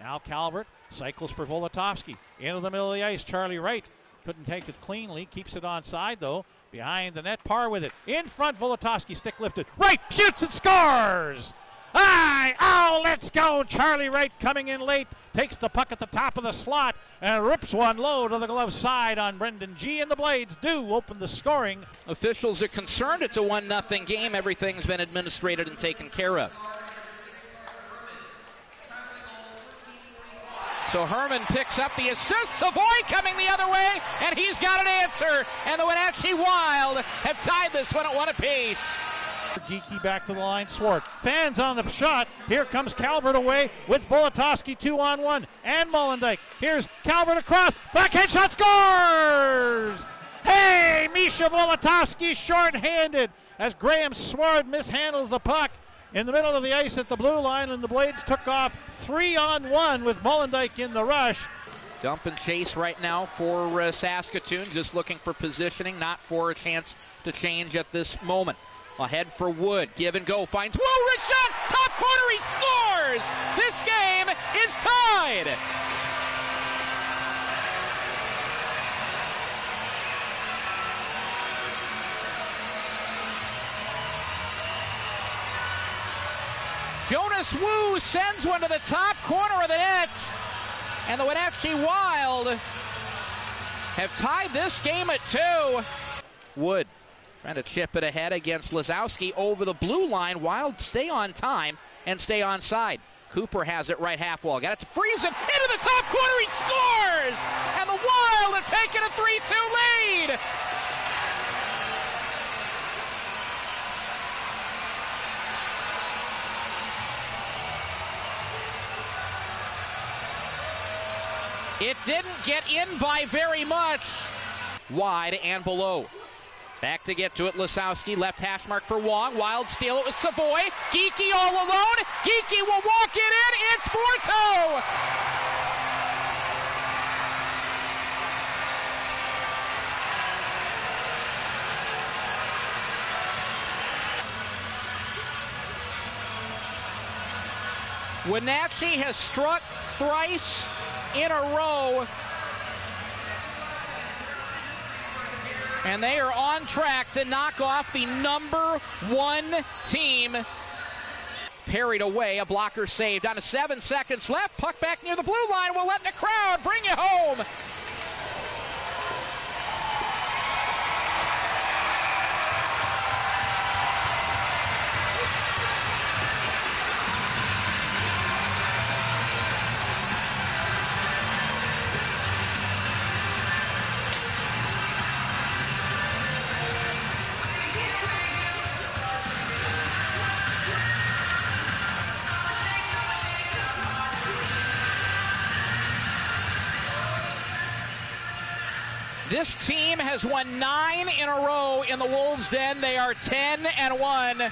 Now Calvert cycles for Volotovskii. Into the middle of the ice, Charlie Wright. Couldn't take it cleanly. Keeps it on side, though. Behind the net, par with it. In front, Volotovskii, stick lifted. Wright shoots and scores! Aye! Oh, let's go! Charlie Wright coming in late. Takes the puck at the top of the slot and rips one low to the glove side on Brendan Gee. And the Blades do open the scoring. Officials are concerned it's a 1 0 game. Everything's been administrated and taken care of. So Herman picks up the assist. Savoie coming the other way, and he's got an answer. And the Wenatchee Wild have tied this one at one apiece. Geekie back to the line. Sward fans on the shot. Here comes Calvert away with Volotovskii two on one and Molendyk. Here's Calvert across. Backhand shot scores! Hey, Misha Volotovskii short-handed as Graham Sward mishandles the puck in the middle of the ice at the blue line, and the Blades took off three on one with Molendyk in the rush. Dump and chase right now for uh, Saskatoon, just looking for positioning, not for a chance to change at this moment. Ahead for Wood, give and go, finds Woo, shot, top corner, he scores! This game is tied! Jonas Woo sends one to the top corner of the net. And the Wenatchee Wild have tied this game at two. Wood trying to chip it ahead against Lazowski over the blue line. Wild stay on time and stay on side. Cooper has it right half wall. Got it to freeze him into the top corner. He scores! And the Wild have taken a 3 2 lead. It didn't get in by very much. Wide and below. Back to get to it, Lasowski. Left hash mark for Wong. Wild steal it with Savoie. Geekie all alone. Geekie will walk it in. It's 4 Wenatchee has struck thrice in a row. And they are on track to knock off the number one team. Parried away, a blocker saved. On a seven seconds left, puck back near the blue line. We'll let the crowd bring you home. This team has won nine in a row in the Wolves' Den. They are 10 and 1.